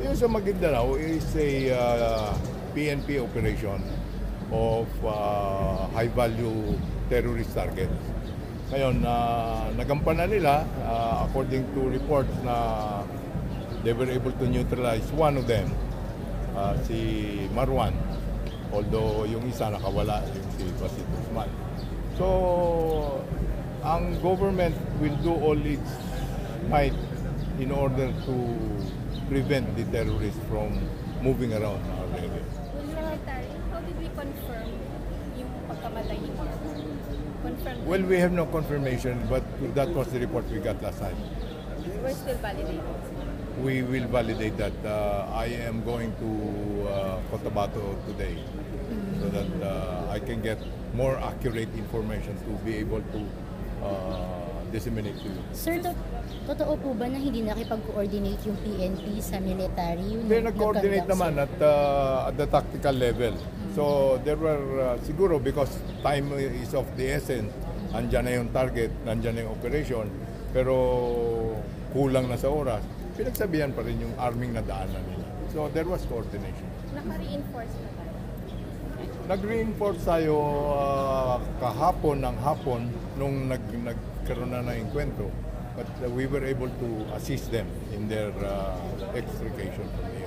Yung sa Maguindanao is a uh, PNP operation of uh, high-value terrorist targets. Ngayon, uh, nagampanan nila, uh, according to reports na they were able to neutralize one of them, uh, si Marwan. Although yung isa nakawala, yung si Basit Usman. So, ang government will do all its might in order to prevent the terrorists from moving around our area. Secretary, how did we confirm yung pagkamatay ni? Well, we have no confirmation, but that was the report we got last time. we're still validating. We will validate that. Uh, I am going to uh, Cotabato today so that uh, I can get more accurate information to be able to uh, disseminate to you. Sir, to- totoo po ba na hindi nakipag-coordinate yung PNP sa military? Yung They nag- nag-coordinate nag-conduct, naman at, uh, at the tactical level. So there were, uh, siguro because time is of the essence, andyan na yung target, nandyan na yung operation, pero kulang na sa oras, pinagsabihan pa rin yung arming na daanan nila. So there was coordination. Naka-reinforce na tayo. Nag-reinforce tayo uh, kahapon ng hapon nung nag nagkaroon na ng enkwentro. But uh, we were able to assist them in their uh, extrication from the